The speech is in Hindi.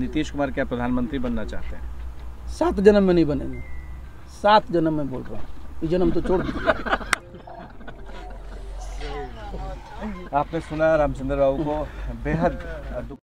नीतीश कुमार क्या प्रधानमंत्री बनना चाहते हैं? सात जन्म में नहीं बनेंगे। सात जन्म में बोल रहा हूँ। जन्म तो छोड़ आपने सुना रामचंद्र राव को बेहद दुख